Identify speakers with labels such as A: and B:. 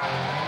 A: Bye.